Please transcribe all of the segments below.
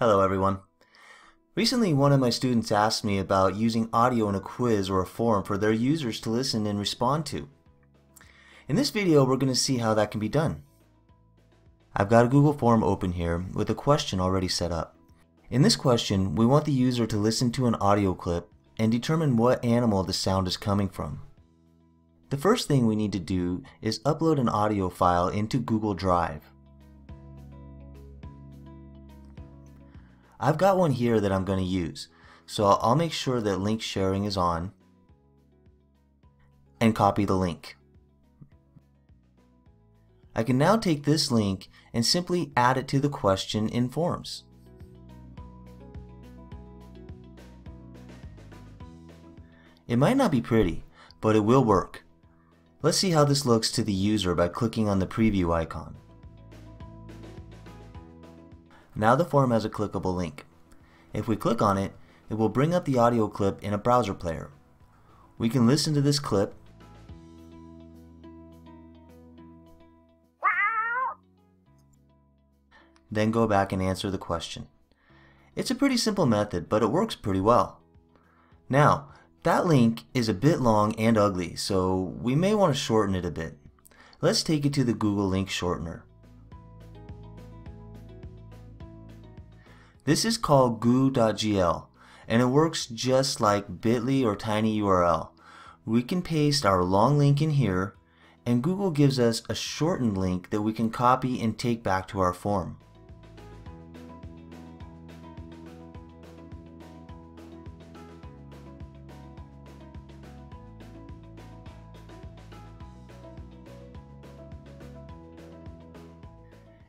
Hello everyone. Recently one of my students asked me about using audio in a quiz or a forum for their users to listen and respond to. In this video we're going to see how that can be done. I've got a Google form open here with a question already set up. In this question we want the user to listen to an audio clip and determine what animal the sound is coming from. The first thing we need to do is upload an audio file into Google Drive. I've got one here that I'm going to use, so I'll make sure that link sharing is on and copy the link. I can now take this link and simply add it to the question in Forms. It might not be pretty, but it will work. Let's see how this looks to the user by clicking on the preview icon. Now the form has a clickable link. If we click on it, it will bring up the audio clip in a browser player. We can listen to this clip then go back and answer the question. It's a pretty simple method, but it works pretty well. Now, that link is a bit long and ugly, so we may want to shorten it a bit. Let's take it to the Google Link Shortener. This is called goo.gl and it works just like bit.ly or tinyurl. We can paste our long link in here and Google gives us a shortened link that we can copy and take back to our form.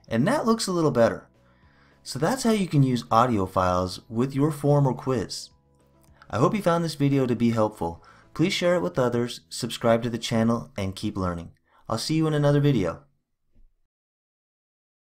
And that looks a little better. So that's how you can use audio files with your form or quiz. I hope you found this video to be helpful. Please share it with others, subscribe to the channel, and keep learning. I'll see you in another video.